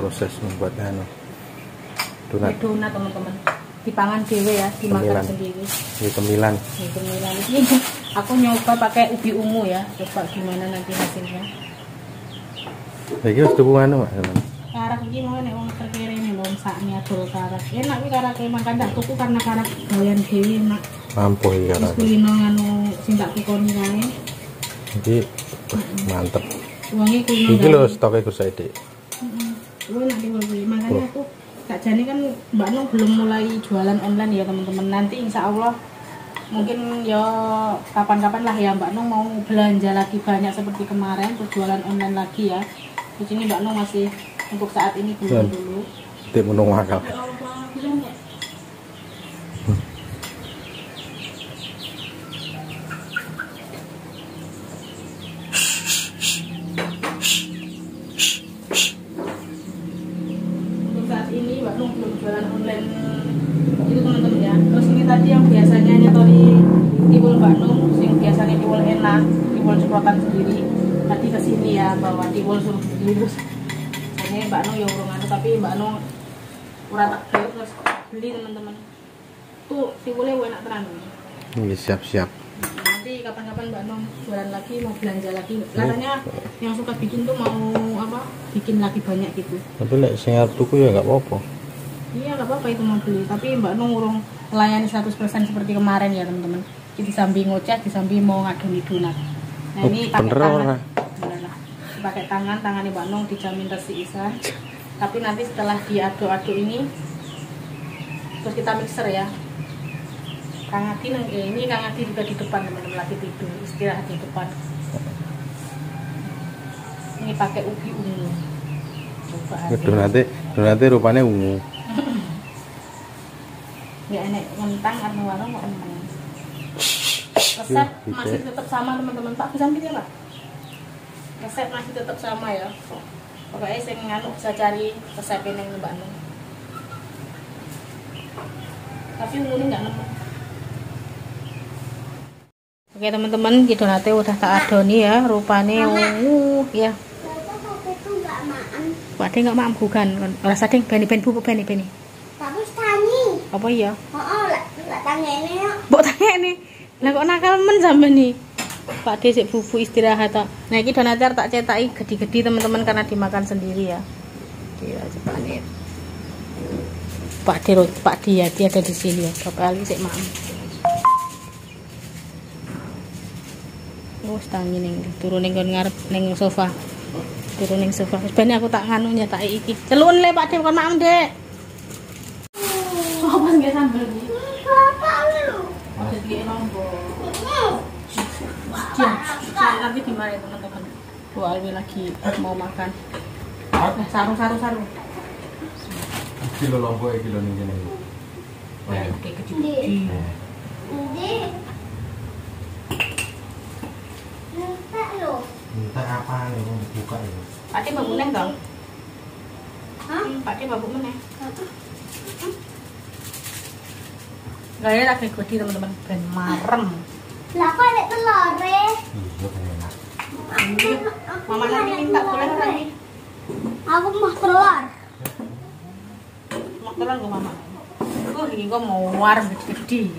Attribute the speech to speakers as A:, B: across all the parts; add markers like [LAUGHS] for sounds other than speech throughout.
A: proses membuat anu donat.
B: Ini donat teman-teman. Dipangan dewe ya dimakan
A: Cemilan.
B: sendiri.
A: Ini cemilan.
B: Ini cemilan. Ini aku nyoba pakai ubi ungu ya. Coba gimana nanti hasilnya.
A: Lagi harus tuku anu mak
B: karak iki mau nek wong terkere nih lho sakne adol karak. Enak kuwi karak makan tak tuku karena karak gawean dhewe enak.
A: Mampu ya
B: terus kulino anu sing tak tukoni kae.
A: Jadi mantep.
B: Wonge kulino
A: iki lho stoknya Gus Saidi
B: Gue nanti mau beli makanya aku Kak Jani kan Mbak Nung belum mulai jualan online ya teman-teman. Nanti insya Allah mungkin ya kapan-kapan lah ya Mbak Nung mau belanja lagi banyak seperti kemarin terus jualan online lagi ya. Di sini Mbak Nung masih untuk saat ini belum
A: Hmm.
B: dulu.
A: Tidak menunggu akal
B: untuk saat ini Mbak Nung belum jualan online itu teman-teman ya terus ini tadi yang biasanya nyetori yang biasanya tiwul enak tiwul semprotan sendiri. Tadi ke sini ya bawa tiwul suruh terus ini Mbak Nung ya urung anu tapi Mbak Nung ora tak beli terus beli teman-teman. Tuh tiwulnya enak tenan.
A: Ini siap-siap.
B: Nanti kapan-kapan Mbak Nung jualan lagi mau belanja lagi. Katanya yang suka bikin tuh mau apa bikin lagi banyak gitu.
A: Tapi lek sing arep tuku ya nggak apa-apa.
B: Iya nggak apa-apa itu mau beli, tapi Mbak Nung urung melayani 100% seperti kemarin ya teman-teman. Jadi disambi ngoceh, disambi mau ngadoni donat. Nah
A: Oh,
B: ini pakai
A: bener
B: tangan, pakai tangan, tangannya Mbak Nung dijamin resi isan. Tapi nanti setelah diaduk-aduk ini, terus kita mixer ya. Kang Adi eh, ini Kang Adi juga di depan teman-teman lagi tidur istirahat di depan. Ini pakai ubi ungu. Coba hasilnya.
A: donatnya donatnya rupanya ungu [CLEARS THROAT]
B: nggak enak mentang karena warung enak resep masih tetap sama teman-teman. Pak bisa pilih pak resep masih tetap sama ya. Pokoknya saya nganu bisa cari resep ini yang mbak Nung tapi umumnya nggak nemu. Oke teman-teman gitu nanti udah tak adoni ya rupanya. Ungu ya Pak Ade nggak mampu kan rasa ding beni beni bubuk beni beni
C: tapi tani.
B: apa iya?
C: Oh, oh, lah, lah tanya ini yuk.
B: Mbok tanya nih, lah kok nakal men sampe nih. Pak D sik bubu istirahat tak. Nah iki donatur tak cetaki gede-gede teman-teman karena dimakan sendiri ya. Dia coba nih. Pak D Pak D ya dia ada di sini ya. Bapak Ali sik maem. Wes tangi ning turun ning ngarep ning sofa. Turun ning sofa. Ben aku tak nganu nyetaki iki. Celun le Pak D kon maem, Dek. Apa nggak sambel iki?
C: Bapak lu.
B: Jadi lombok. Diam, nanti dimarahin teman-teman. Bu Alwi lagi mau makan. Eh, saru, saru, saru.
A: kilo lombok kilo nih gini
B: oke, gede-gede.
C: Ini. Bapak lu.
A: entah apa nih mau buka itu
B: Pak Tim babu neng dong.
C: Hah?
B: Pak Tim babu meneh. Gaya lagi gede teman-teman. Ben marem.
C: Lah kok ada telur eh?
A: iya
B: Mama nanti minta orang ini.
C: Aku mau telur.
B: Mau telur gue mama. Oh, ini gue mau war gede-gede.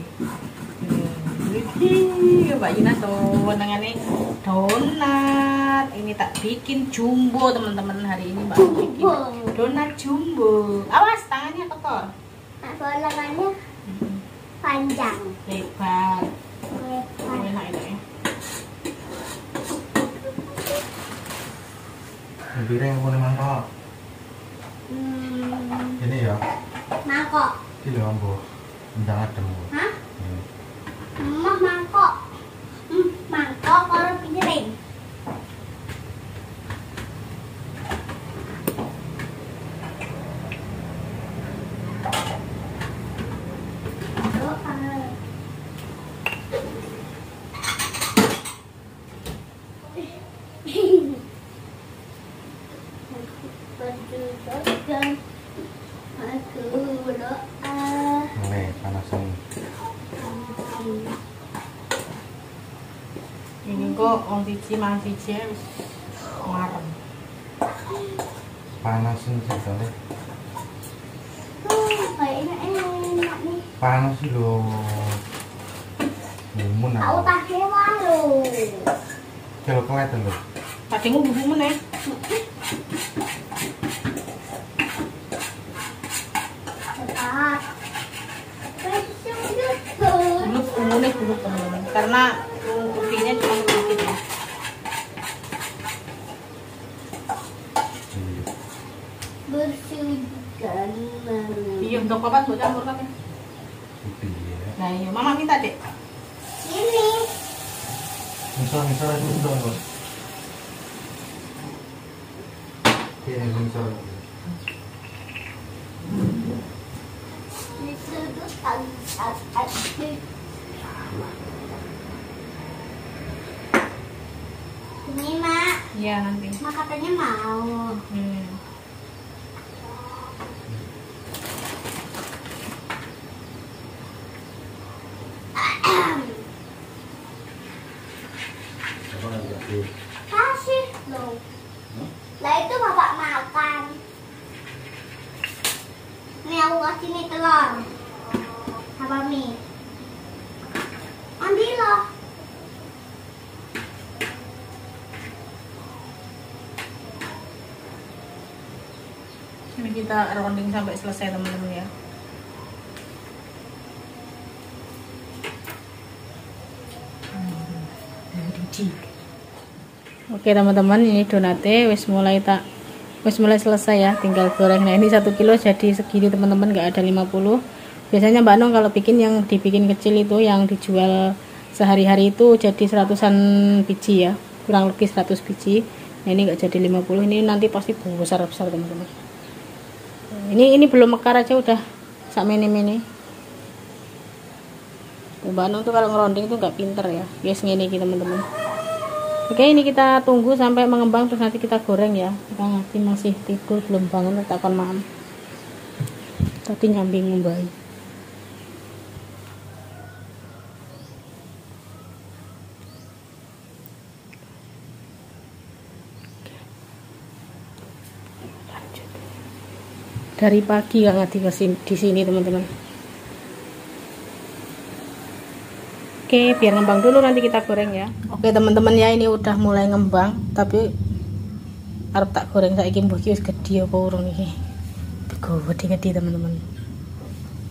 B: Wih, Mbak Ina tuh menangani donat. Ini tak bikin jumbo teman-teman hari ini Mbak bikin donat jumbo. Awas tangannya kotor.
C: Nah, bolangannya panjang.
B: Lebar. Ini
A: piring apa ini mangkok?
C: Hmm.
A: Ini ya?
C: Mangkok.
A: Ini lho, Bu. Enggak
C: ada,
A: Hah?
C: Ini. Mama. Hmm, mangkok kalau piring.
B: Ini kok orang cici mang cici wis marem.
A: Sih.
C: Hmm, kayaknya enak nih.
A: Panas sih lo. Mumun
C: Aku
A: aku.
C: tak hewa loh.
A: Kalau kelihatan lo.
B: Buluk umumnya buluk teman-teman. Karena kopinya cuma sedikit ya.
C: Bersihkan mana?
B: Iya, untuk papat buat campur kan ya.
A: Iya.
B: Nah, iya, mama minta dek.
C: Ini.
A: Misal misal itu udah lo. Iya misal.
C: Ini mak,
B: Iya nanti.
C: mak katanya mau.
B: Hmm.
A: Apa lagi aku?
C: Kasih loh. Lah itu bapak makan. Kasih nih telur. Apa mie? Ambil loh.
B: Ini kita rounding sampai selesai teman-teman ya. Oke teman-teman ini donatnya wis mulai tak wis mulai selesai ya tinggal goreng. Nah ini satu kilo jadi segini teman-teman nggak ada 50 biasanya Mbak Nong kalau bikin yang dibikin kecil itu yang dijual sehari-hari itu jadi seratusan biji ya. Kurang lebih 100 biji. Nah ini nggak jadi 50 ini nanti pasti besar-besar teman-teman. Ini ini belum mekar aja udah sak mini-mini. Mbak Nong tuh kalau ngeronding tuh nggak pinter ya. Guys ini teman-teman Oke ini kita tunggu sampai mengembang terus nanti kita goreng ya. Kita nanti masih tidur belum bangun takkan malam tadi nyambing Lanjut. dari pagi sini di sini teman-teman Oke, biar ngembang dulu nanti kita goreng ya. Oke, teman-teman ya ini udah mulai ngembang, tapi arep tak goreng saiki mbok iki wis gedhi apa urung iki. Gede-gede teman-teman.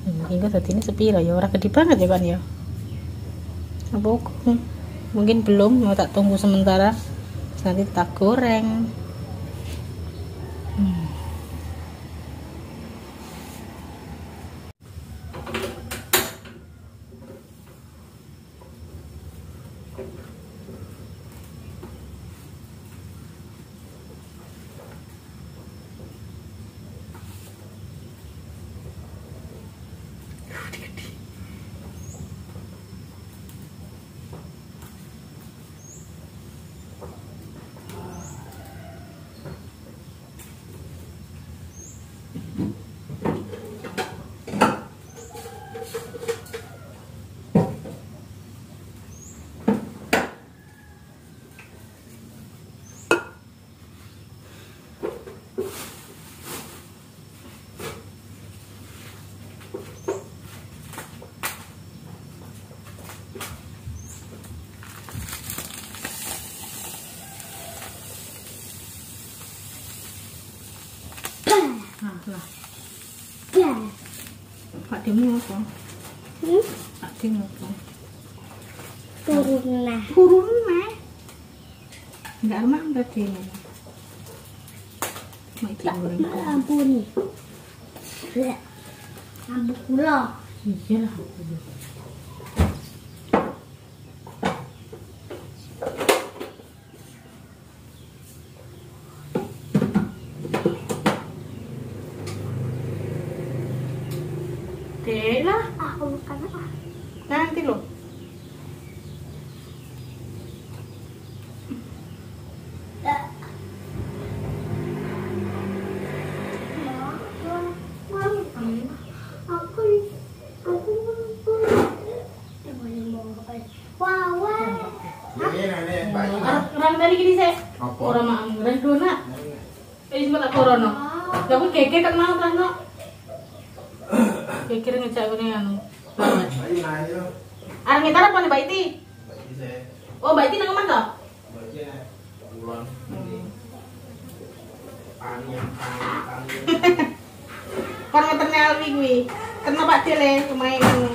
B: Mungkin kok dadi ini sepiro ya, ora gede banget ya kan ya. Apa? Mungkin belum, mau tak tunggu sementara. Nanti tak goreng. Hmm. là
C: Bà thấy mua không?
B: Bà thấy mua không?
C: Purunna Purunna Gak
B: emang gak
C: thấy
B: mua
C: Mày thấy mua Mà
A: lampu nih
B: Lampu kula Iya korono. keke kan mau kan no. Keke ngejak anu. Ngitar apa nih Mbak Iti? Oh Mbak Iti nang omah.
D: Pani pani
B: Alwi kuwi. Kena Pak kemarin anu,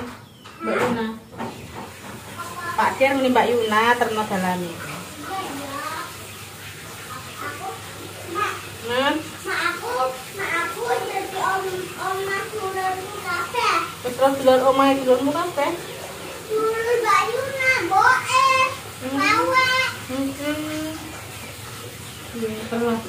B: Mbak Yuna. Pak Dir ngene Mbak Yuna terno dalane. Nah,
C: Mak aku, mak aku jadi om om mas nurun kafe.
B: terus terus dulur omahe dulurmu kabeh.
C: Dulu bayu na boe, mawe.
B: Hmm. Iya, terus.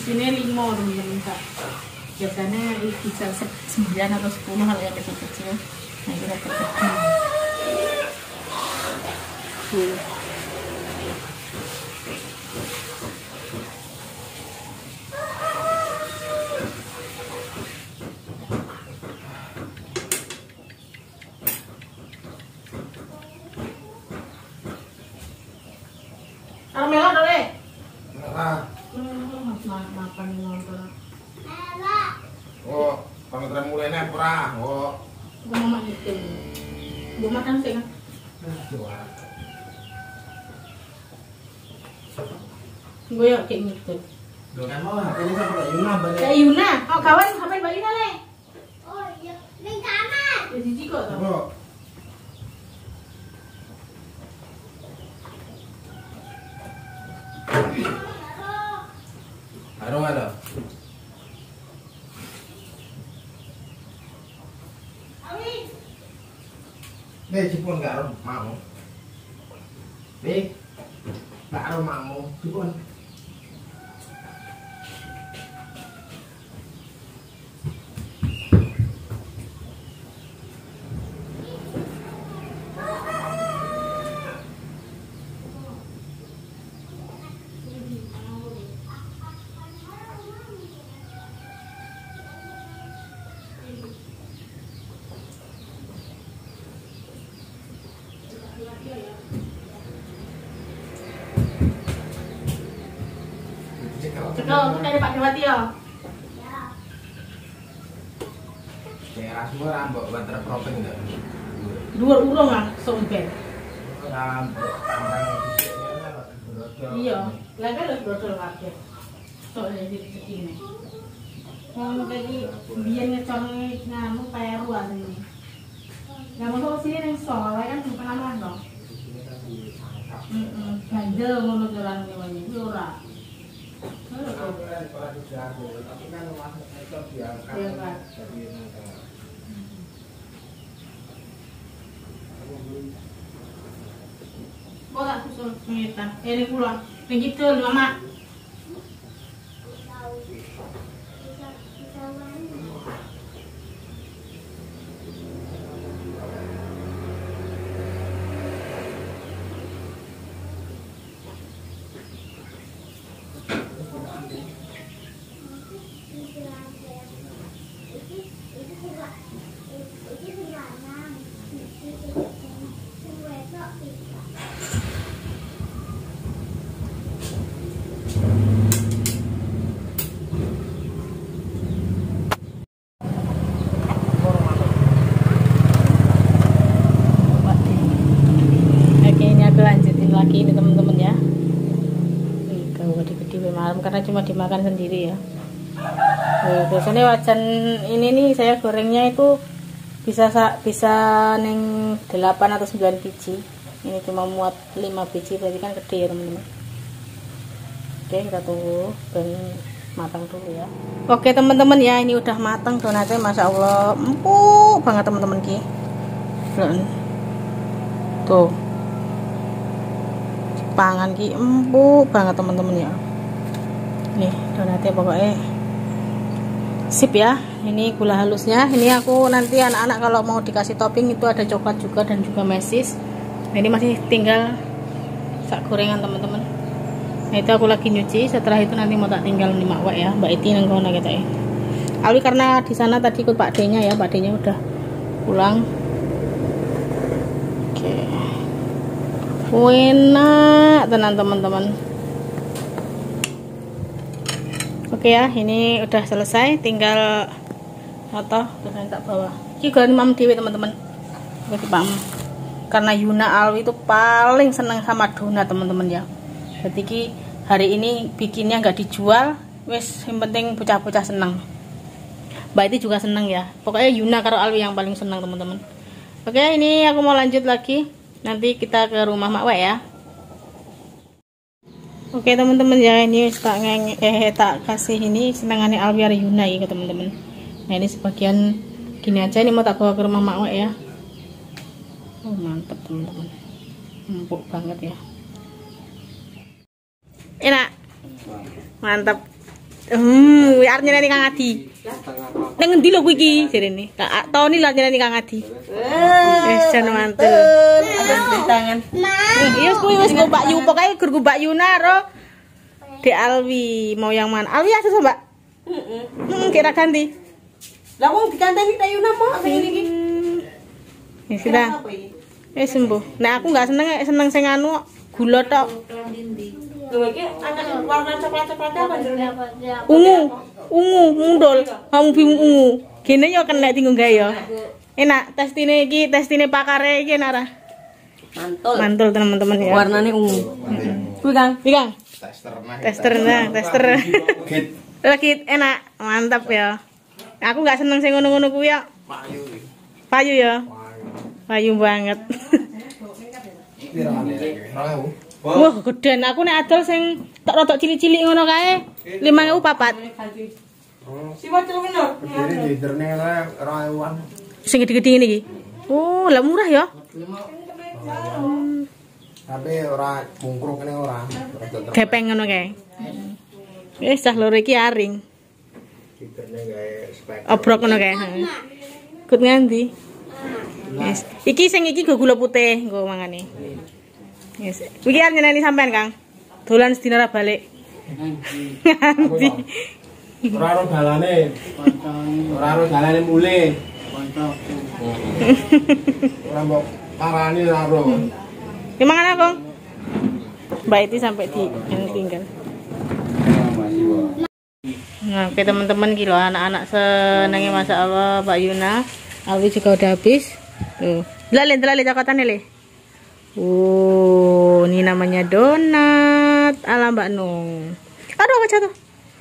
B: Isinya lima teman-teman kak. Biasanya bisa se- sembilan atau sepuluh kalau yang kecil-kecil. Nah kita terkecil. Tuh.
D: Nah,
B: Ma- makan nonton.
C: Ela,
D: oh, panggilan mulai nih pura. Oh,
B: Gue mau makan itu. Gue makan sih kan.
D: dua.
B: Gue ya kayak gitu.
D: Kan HP ini sama Kak Yuna balik.
B: Kayak Yuna, oh kawan HP Mbak Yuna le.
C: oh iya, ning kamar.
B: Ya jijik kok tau.
D: Bro. Harung ada.
C: Awi,
D: Nih, cipun gak harung mau. Nih, gak harung mau. Cipun.
B: Cekel, aku dari Pak Dewati ya.
D: Daerah semua enggak?
B: Dua urung lah, sombet.
D: Berodol.
B: Iya, lah kan harus kabeh. Soalnya di segini. Ngomong tadi, biar ngecong nganu peru asli. Nah, mau sini yang soalnya kan bukan aman dong.
D: Ini kan ditangkap.
B: Heeh, bandel ngono jalan nyewanya iki ora. Tak susul. Eh, ini pulang. Ini gitu, mama.
C: Tahu. Bisa bisa mana?
B: Oke, ini lagi ini teman-teman ya. Nih, kau gede-gede malam karena cuma dimakan sendiri ya. Biasanya wajan ini nih saya gorengnya itu bisa sa- bisa neng 8 atau 9 biji. Ini cuma muat 5 biji berarti kan gede ya teman-teman. Oke, kita tunggu dan matang dulu ya. Oke teman-teman ya, ini udah matang donatnya, masya Allah empuk banget teman-teman ki. Tuh, pangan ki empuk banget teman-teman ya. Nih donatnya pokoknya sip ya. Ini gula halusnya. Ini aku nanti anak-anak kalau mau dikasih topping itu ada coklat juga dan juga mesis. Nah, ini masih tinggal sak gorengan teman-teman. Nah itu aku lagi nyuci. Setelah itu nanti mau tak tinggal nih mak Wak ya. Mbak Iti nang kono kita ya. Alwi karena di sana tadi ikut Pak D-nya ya. Pak D-nya udah pulang. Enak tenan teman-teman. Oke ya, ini udah selesai. Tinggal foto terus tak bawa. Ini mam dewi teman-teman. Karena Yuna Alwi itu paling seneng sama donat teman-teman ya. Jadi ki hari ini bikinnya nggak dijual, wes yang penting bocah-bocah seneng. Mbak itu juga seneng ya. Pokoknya Yuna karo Alwi yang paling seneng teman-teman. Oke, ini aku mau lanjut lagi. Nanti kita ke rumah Mak Wak ya. Oke teman-teman ya ini tak eh tak kasih ini senangannya Alwi hari Yuna ya teman-teman. Nah ini sebagian gini aja ini mau tak bawa ke rumah Mak Wak ya. Oh mantap teman-teman. Empuk banget ya. Enak. Mantap. Hmm, artinya nanti Kang Adi. Nang ngendi lho kuwi iki jarene? Kak Toni lah nyanyi Kang Adi. Wis jan mantul. Ada tangan. Iya kuwi wis go Mbak Yu pokoke gur Mbak Yuna ro Dek Alwi mau yang mana? Alwi aja Mbak. Heeh. Hmm, kira ganti.
E: Lah wong dikanteni tak Yuna mau sing iki.
B: Ya sudah. Eh sembuh. Nah aku nggak seneng seneng sing anu gula tok.
E: Lho iki ana warna coklat-coklat apa jroning?
B: Ungu, ungu, mundul. Kamu bingung ungu. Gini yo kena tinggal gawe yo. Enak, testine iki, testine pakare iki enak ra?
E: Mantul.
B: Mantul teman-teman ya.
E: Warnane ungu. Kuwi Kang.
B: Iki Kang,
D: Tester nah.
B: tester nah, tester. Lagi enak, mantap ya. Aku nggak seneng sing ngono-ngono kuwi ya.
D: Payu.
B: Payu ya. Payu banget. [LAUGHS]
D: Pirane iki? 2000.
B: Wah, gedean aku nek adol sing tok rotok cilik-cilik ngono kae 5000 papat.
E: Siwa celungin lho.
D: Berdiri di interne 2000-an.
B: Sing gede-gede ngene iki. Oh, lah murah ya.
D: Tapi ora mungkruk ini ora.
B: Gepeng ngono kae. Wis cah loro iki aring.
D: interne gawe spek.
B: Obrok ngono kae. Kut nganti. Yes. Iki sing iki go gula putih nggo mangane. Yes. Iki arep nyeneni sampean, Kang. Dolan sedina ra balik. Nganti.
D: Ora ora dalane. Ora ora dalane mule. Ora mbok parani ora ora.
B: Ki mangan apa? Mbak Iti sampai di yang tinggal. Nah, oke teman-teman kilo anak-anak senangnya masa Allah Pak Yuna. Alwi juga udah habis. Tuh. Lalin, lalin cakotannya le. Oh, ini namanya donat ala Mbak Nung. Aduh, apa jatuh?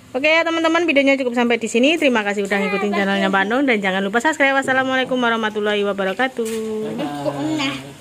B: Oke ya teman-teman, videonya cukup sampai di sini. Terima kasih udah ngikutin channelnya Mbak Nung dan jangan lupa subscribe. Wassalamualaikum warahmatullahi wabarakatuh.
C: Nah.